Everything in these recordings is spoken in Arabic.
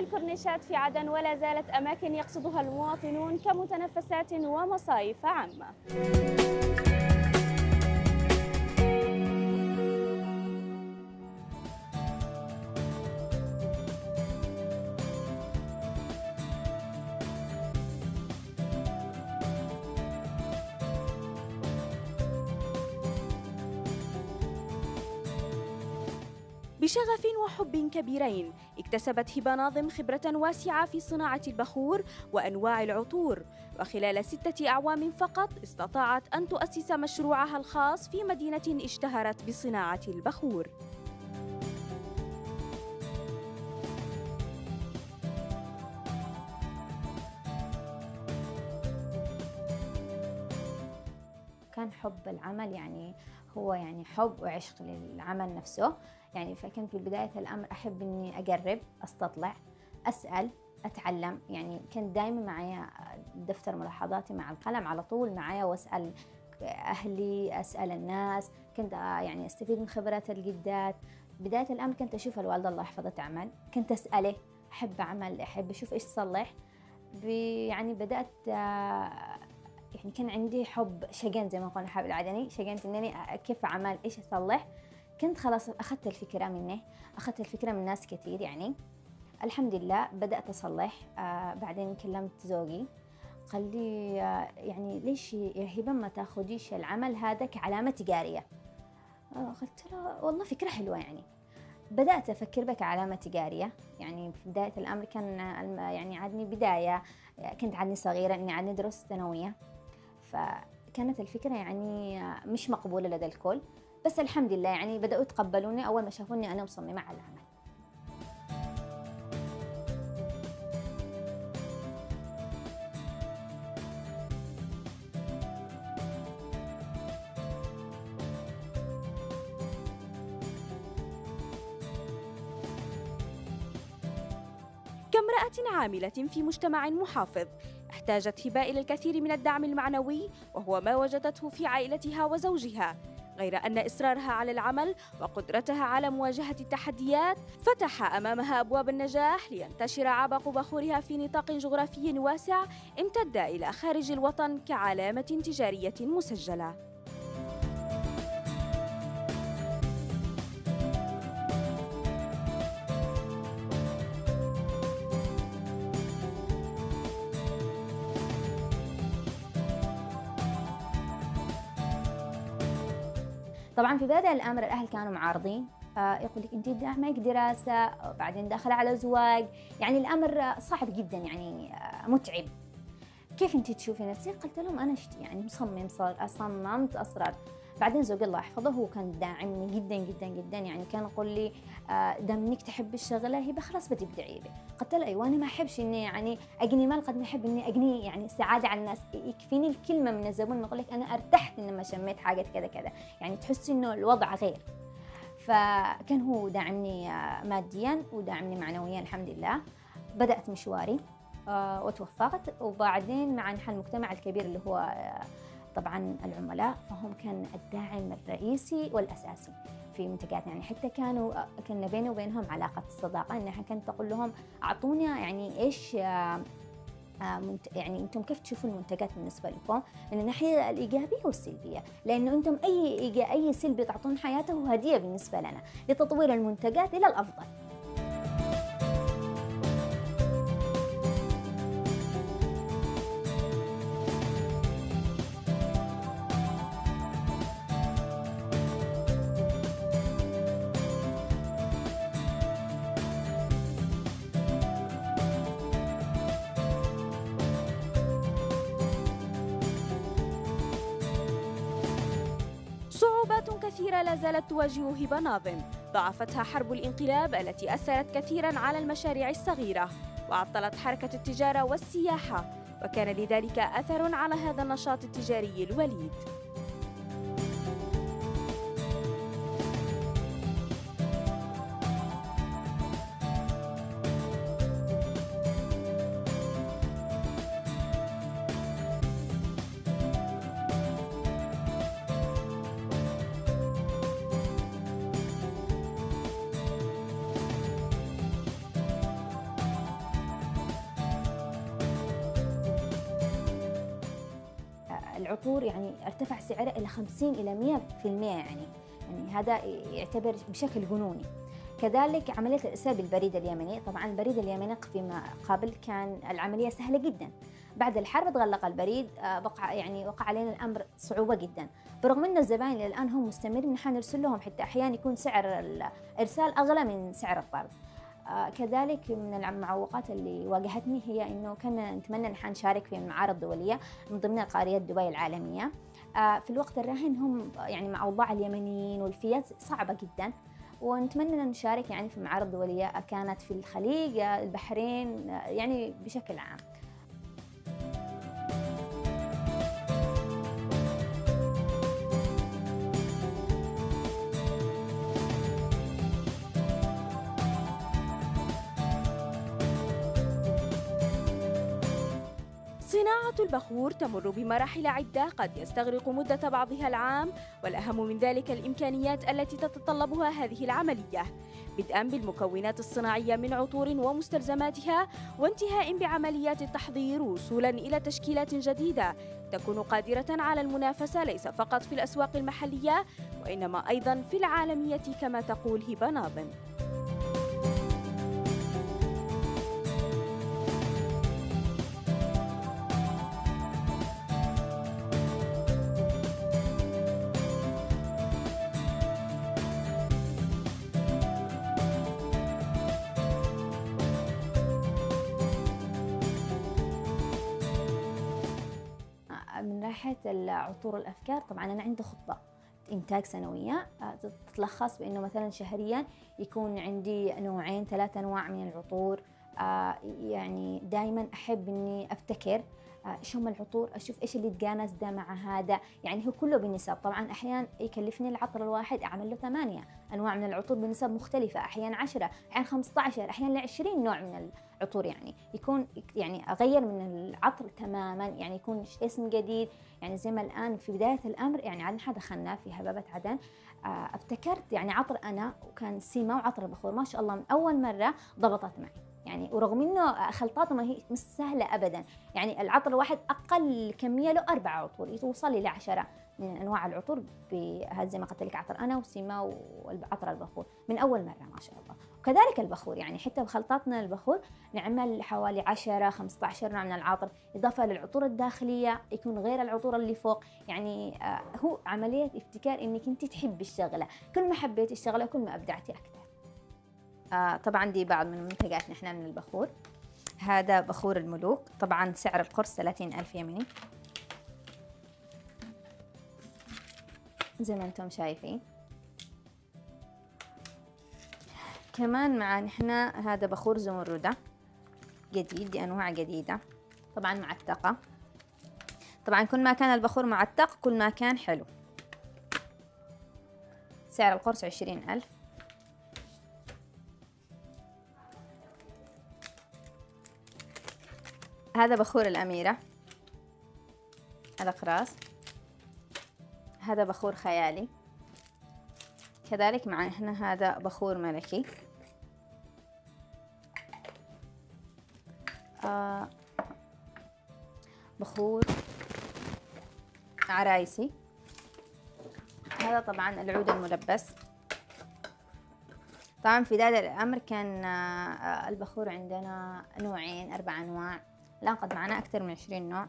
الكورنيشات في عدن ولا زالت أماكن يقصدها المواطنون كمتنفسات ومصايف عامة. بشغف وحب كبيرين. اكتسبت هبة ناظم خبرة واسعة في صناعة البخور وأنواع العطور. وخلال ستة أعوام فقط استطاعت أن تؤسس مشروعها الخاص في مدينة اشتهرت بصناعة البخور. كان حب العمل يعني هو يعني حب وعشق للعمل نفسه. يعني فكان في بداية الأمر أحب إني أقرب أستطلع أسأل أتعلم. يعني كنت دائما معي دفتر ملاحظاتي مع القلم على طول معي وأسأل أهلي أسأل الناس. كنت يعني أستفيد من خبرات الجدات. بداية الأمر كنت أشوف الوالدة الله يحفظها تعمل. كنت أسأله أحب أعمل أحب أشوف إيش تصلح يعني بدأت يعني كان عندي حب شجن زي ما قلنا حب العدني. شجنت إنني كيف أعمل إيش اصلح كنت خلاص أخذت الفكرة منه أخذت الفكرة من ناس كثير يعني. الحمد لله بدأت أصلح آه بعدين كلمت زوجي. قال لي آه يعني ليش يا هبة ما تاخذيش العمل هذا كعلامة تجارية؟ آه قلت له والله فكرة حلوة يعني. بدأت أفكر بك كعلامة تجارية. يعني في بداية الأمر كان يعني عادني بداية كنت عادني صغيرة إني عادني دروس ثانوية. فكانت الفكرة يعني مش مقبولة لدى الكل. بس الحمد لله يعني بدأوا يتقبلوني أول ما شافوني أنا مصممة على العمل. كامرأة عاملة في مجتمع محافظ احتاجت هبة إلى الكثير من الدعم المعنوي وهو ما وجدته في عائلتها وزوجها. غير أن إصرارها على العمل وقدرتها على مواجهة التحديات فتح أمامها أبواب النجاح لينتشر عبق بخورها في نطاق جغرافي واسع امتد إلى خارج الوطن كعلامة تجارية مسجلة. طبعا في بداية الأمر الأهل كانوا معارضين آه، يقول لك انت معك دراسة وبعدين داخله على زواج يعني الأمر صعب جدا يعني آه، متعب. كيف انت تشوفي نفسك؟ قلت لهم أنا يعني مصمم صار صممت اصررت بعدين زوجي الله يحفظه هو كان داعمني جدا جدا جدا. يعني كان يقول لي آه، دام انك تحب الشغلة؟ هي خلاص بتبدعي به قلت له أيوه أنا ما أحبش إني يعني أجني مال قد ما أحب إني أجني يعني سعادة على الناس. يكفيني الكلمة من الزبون يقول لك أنا ارتحت لما شميت حاجة كذا كذا. يعني تحسي إنه الوضع غير. فكان هو داعمني آه، ماديا وداعمني معنويا الحمد لله. بدأت مشواري آه، وتوفقت. وبعدين مع انحى المجتمع الكبير اللي هو طبعا العملاء فهم كان الداعم الرئيسي والأساسي في منتجات يعني حتى كانوا كنا بيني وبينهم علاقة الصداقة إن إحنا كنت أقول لهم اعطونا يعني إيش آه، آه، يعني أنتم كيف تشوفوا المنتجات بالنسبة لكم؟ من الناحية الإيجابية والسلبية. لأنه أنتم أي أي سلبي تعطون حياته هدية بالنسبة لنا لتطوير المنتجات إلى الأفضل. كثيرة لا زالت تواجه هبة ناظم ضاعفتها حرب الانقلاب التي أثرت كثيرا على المشاريع الصغيرة وعطلت حركة التجارة والسياحة وكان لذلك أثر على هذا النشاط التجاري الوليد. العطور يعني ارتفع سعره إلى 50 إلى 100% يعني. يعني هذا يعتبر بشكل جنوني كذلك عملية الإرسال بالبريد اليمني. طبعا البريد اليمني فيما قبل كان العملية سهلة جدا. بعد الحرب تغلق البريد وقع يعني وقع علينا الأمر صعوبة جدا. برغم إن الزبائن إلى الآن هم مستمرين نحن نرسل لهم حتى أحيانا يكون سعر الارسال أغلى من سعر الطرد. كذلك من المعوقات اللي واجهتني هي إنه كنا نتمنى نحن نشارك في معارض دولية من ضمنها قاريات دبي العالمية. في الوقت الراهن هم يعني مع أوضاع اليمنيين والفيز صعبة جدا. ونتمنى نشارك يعني في معارض دولية كانت في الخليج البحرين يعني بشكل عام. صناعة البخور تمر بمراحل عدة قد يستغرق مدة بعضها العام والأهم من ذلك الإمكانيات التي تتطلبها هذه العملية. بدءا بالمكونات الصناعية من عطور ومستلزماتها وانتهاء بعمليات التحضير وصولا إلى تشكيلات جديدة تكون قادرة على المنافسة ليس فقط في الأسواق المحلية وإنما أيضا في العالمية كما تقول هبة ناظم. ناحية العطور الأفكار طبعا أنا عندي خطة إنتاج سنوية تتلخص بأنه مثلا شهريا يكون عندي نوعين ثلاثة أنواع من العطور. يعني دائما أحب إني أبتكر إيش هم العطور أشوف إيش اللي يتجانس ده مع هذا. يعني هو كله بنسب. طبعا أحيانا يكلفني العطر الواحد أعمل له ثمانية. أنواع من العطور بنسب مختلفة. أحيانا 10 أحيانا 15 أحيانا 20 نوع من العطور يعني يكون يعني أغير من العطر تماما يعني يكون اسم جديد. يعني زي ما الآن في بداية الأمر يعني عاد نحن دخلنا في هبابة عدن. ابتكرت يعني عطر أنا وكان سيما وعطر البخور. ما شاء الله من أول مرة ضبطت معي. يعني ورغم إنه خلطاته ما هي مش سهلة ابدا. يعني العطر الواحد أقل كمية له أربع عطور يوصل إلى عشرة من أنواع العطور بهذا زي ما قلت لك عطر أنا وسيما والعطر البخور. من أول مرة ما شاء الله. وكذلك البخور يعني حتى بخلطاتنا البخور نعمل حوالي 10 15 نوع من العطر إضافة للعطور الداخلية يكون غير العطور اللي فوق يعني آه هو عملية ابتكار إنك أنت تحبي الشغلة كل ما حبيتي الشغلة كل ما أبدعتي أكثر. آه طبعا دي بعض من منتجاتنا إحنا من البخور. هذا بخور الملوك طبعا سعر القرص 30 ألف يمني زي ما أنتم شايفين. كمان مع نحن هذا بخور زمردة جديد دي أنواع جديدة طبعا معتقة. طبعا كل ما كان البخور معتق كل ما كان حلو. سعر القرص عشرين ألف. هذا بخور الأميرة. الأقراص هذا بخور خيالي. كذلك مع هنا هذا بخور ملكي. آه بخور عرايسي. هذا طبعا العود الملبس. طبعا في بداية الأمر كان آه البخور عندنا نوعين أربع أنواع. الآن قد معنا أكثر من عشرين نوع.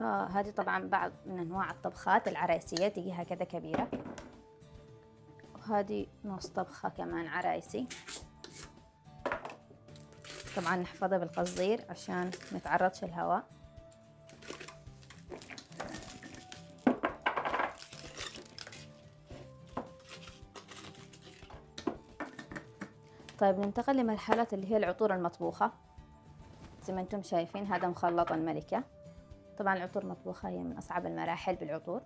آه هذه طبعا بعض من أنواع الطبخات العرايسية تجي هكذا كبيرة. وهذه نص طبخة كمان عرايسي طبعا نحفظها بالقصدير عشان ما يتعرضش الهواء. طيب ننتقل لمرحلة اللي هي العطور المطبوخة. زي ما أنتم شايفين هذا مخلط الملكة. طبعا العطور المطبوخة هي من أصعب المراحل بالعطور.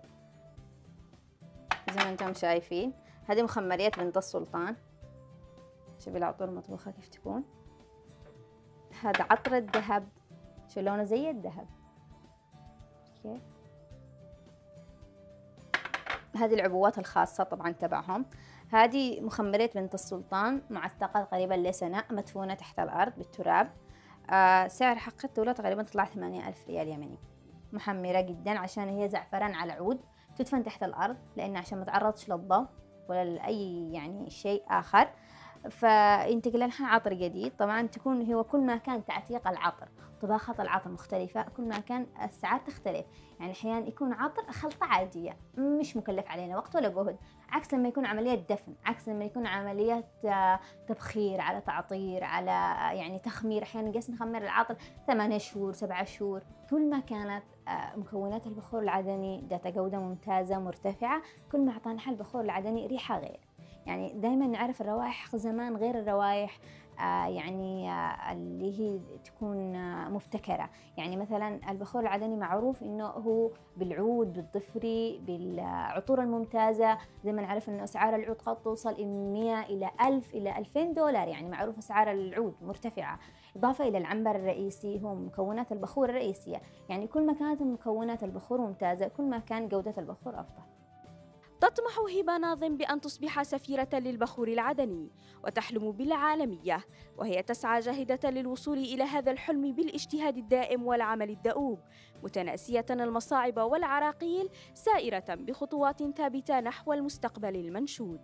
زي ما أنتم شايفين هذه مخمريات بنت السلطان. شوفي العطور المطبوخة كيف تكون؟ هذا عطر الذهب. شو لونه زي الذهب؟ كيف هذه العبوات الخاصة طبعا تبعهم. هذه مخمرات بنت السلطان معتقة قريبا لسنة مدفونة تحت الأرض بالتراب. آه سعر حق الدولة تقريبا تطلع ثمانية ألف ريال يمني. محمرة جدا عشان هي زعفران على عود تدفن تحت الأرض لأن عشان ما تعرضش للضوء. ولا لأي يعني شيء آخر. فينتقل لها عطر جديد. طبعا تكون هو كل ما كان تعتيق العطر طباخات العطر مختلفة كل ما كان السعر تختلف. يعني أحيانا يكون عطر خلطة عادية مش مكلف علينا وقت ولا جهد. عكس لما يكون عملية دفن عكس لما يكون عملية آه، تبخير على تعطير على يعني تخمير. أحيانا قيس نخمر العطر ثمانية شهور سبعة شهور. كل ما كانت آه، مكونات البخور العدني ذات جودة ممتازة مرتفعة كل ما أعطانا البخور العدني ريحة غير. يعني دائما نعرف الروائح زمان غير الروائح. يعني آه اللي هي تكون آه مبتكرة. يعني مثلا البخور العدني معروف إنه هو بالعود بالضفري بالعطور الممتازة. زي ما نعرف إنه أسعار العود قد توصل من 100 إلى 1000 إلى 2000 دولار. يعني معروف أسعار العود مرتفعة. إضافة إلى العنبر الرئيسي هو مكونات البخور الرئيسية. يعني كل ما كانت مكونات البخور ممتازة كل ما كان جودة البخور أفضل. تطمح هبة ناظم بأن تصبح سفيرة للبخور العدني وتحلم بالعالمية وهي تسعى جاهدة للوصول إلى هذا الحلم بالاجتهاد الدائم والعمل الدؤوب متناسية المصاعب والعراقيل سائرة بخطوات ثابتة نحو المستقبل المنشود.